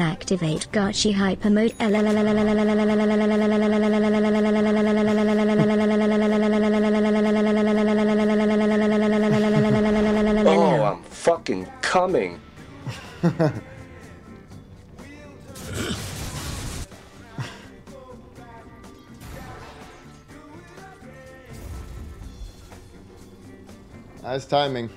Activate Gachi hyper mode. Oh, I'm fucking coming. Nice timing.